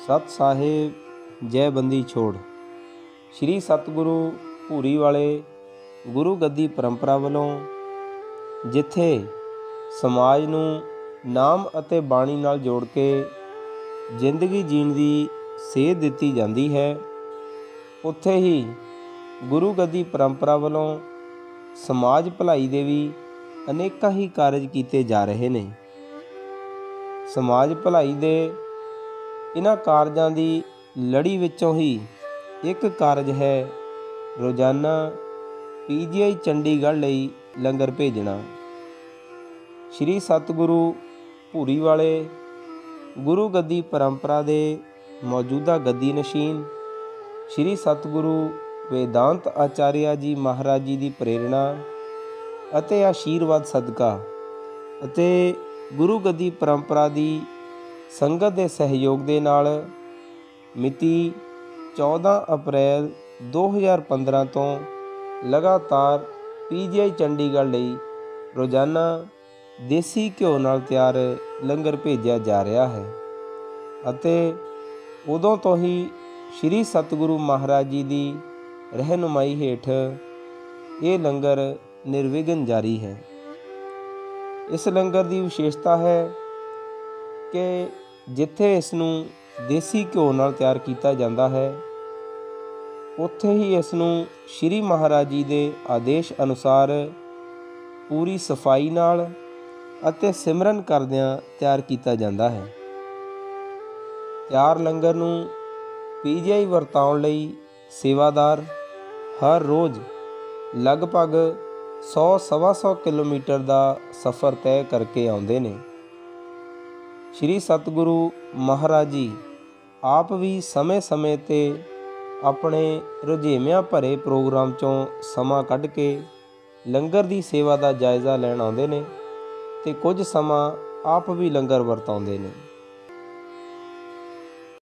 ਸਤ ਸਾਹਿਬ, ਜੈ ਬੰਦੀ ਛੋੜ। ਸ੍ਰੀ ਸਤਿਗੁਰੂ ਭੂਰੀ ਵਾਲੇ ਗੁਰੂ ਗੱਦੀ ਪਰੰਪਰਾ ਵੱਲੋਂ ਜਿੱਥੇ ਸਮਾਜ ਨੂੰ ਨਾਮ ਅਤੇ ਬਾਣੀ ਨਾਲ ਜੋੜ ਕੇ ਜ਼ਿੰਦਗੀ ਜੀਣ ਦੀ ਸੇਧ ਦਿੱਤੀ ਜਾਂਦੀ ਹੈ, ਉੱਥੇ ਹੀ ਗੁਰੂ ਗੱਦੀ ਪਰੰਪਰਾ ਵੱਲੋਂ ਸਮਾਜ ਭਲਾਈ ਦੇ ਵੀ ਅਨੇਕਾਂ ਹੀ ਕਾਰਜ ਕੀਤੇ ਜਾ ਰਹੇ ਨੇ। ਸਮਾਜ ਭਲਾਈ ਦੇ ਇਹਨਾਂ ਕਾਰਜਾਂ ਦੀ ਲੜੀ ਵਿੱਚੋਂ ਹੀ ਇੱਕ ਕਾਰਜ ਹੈ ਰੋਜ਼ਾਨਾ ਪੀਜੀਆਈ ਚੰਡੀਗੜ੍ਹ ਲਈ ਲੰਗਰ ਭੇਜਣਾ। ਸ੍ਰੀ ਸਤਿਗੁਰੂ ਭੂਰੀ ਵਾਲੇ ਗੁਰੂ ਗੱਦੀ ਪਰੰਪਰਾ ਦੇ ਮੌਜੂਦਾ ਗੱਦੀ ਨਸ਼ੀਨ ਸ੍ਰੀ ਸਤਿਗੁਰੂ ਵੇਦਾਂਤ ਆਚਾਰਿਆ ਜੀ ਮਹਾਰਾਜ ਜੀ ਦੀ ਪ੍ਰੇਰਣਾ ਅਤੇ ਆਸ਼ੀਰਵਾਦ ਸਦਕਾ ਅਤੇ ਗੁਰੂ ਗੱਦੀ ਪਰੰਪਰਾ ਦੀ ਸੰਗਤ ਦੇ ਸਹਿਯੋਗ ਦੇ ਨਾਲ ਮਿਤੀ 14 ਅਪ੍ਰੈਲ 2015 ਤੋਂ ਲਗਾਤਾਰ ਪੀਜੀਆਈ ਚੰਡੀਗੜ੍ਹ ਲਈ ਰੋਜ਼ਾਨਾ ਦੇਸੀ ਘਿਓ ਨਾਲ ਤਿਆਰ ਲੰਗਰ ਭੇਜਿਆ ਜਾ ਰਿਹਾ ਹੈ ਅਤੇ ਉਦੋਂ ਤੋਂ ਹੀ ਸ੍ਰੀ ਸਤਿਗੁਰੂ ਮਹਾਰਾਜ ਜੀ ਦੀ ਰਹਿਨੁਮਾਈ ਹੇਠ ਇਹ ਲੰਗਰ ਨਿਰਵਿਘਨ ਜਾਰੀ ਹੈ। ਇਸ ਲੰਗਰ ਦੀ ਵਿਸ਼ੇਸ਼ਤਾ ਹੈ ਕਿ ਜਿੱਥੇ ਇਸ ਨੂੰ ਦੇਸੀ ਘਿਓ ਨਾਲ ਤਿਆਰ ਕੀਤਾ ਜਾਂਦਾ ਹੈ, ਉੱਥੇ ਹੀ ਇਸ ਨੂੰ ਸ੍ਰੀ ਮਹਾਰਾਜ ਜੀ ਦੇ ਆਦੇਸ਼ ਅਨੁਸਾਰ ਪੂਰੀ ਸਫ਼ਾਈ ਨਾਲ ਅਤੇ ਸਿਮਰਨ ਕਰਦਿਆਂ ਤਿਆਰ ਕੀਤਾ ਜਾਂਦਾ ਹੈ। ਤਿਆਰ ਲੰਗਰ ਨੂੰ ਪੀਜੀਆਈ ਵਰਤਾਉਣ ਲਈ ਸੇਵਾਦਾਰ ਹਰ ਰੋਜ਼ ਲਗਭਗ 100 ਸਵਾ 100 ਕਿਲੋਮੀਟਰ ਦਾ ਸਫ਼ਰ ਤੈਅ ਕਰਕੇ ਆਉਂਦੇ ਨੇ। ਸ੍ਰੀ ਸਤਿਗੁਰੂ ਮਹਾਰਾਜ ਜੀ, ਆਪ ਵੀ ਸਮੇਂ-ਸਮੇਂ ਤੇ ਆਪਣੇ ਰੁਝੇਵਿਆਂ ਭਰੇ ਪ੍ਰੋਗਰਾਮ ਚੋਂ ਸਮਾਂ ਕੱਢ ਕੇ ਲੰਗਰ ਦੀ ਸੇਵਾ ਦਾ ਜਾਇਜ਼ਾ ਲੈਣ ਆਉਂਦੇ ਨੇ ਤੇ ਕੁਝ ਸਮਾਂ ਆਪ ਵੀ ਲੰਗਰ ਵਰਤਾਉਂਦੇ ਨੇ।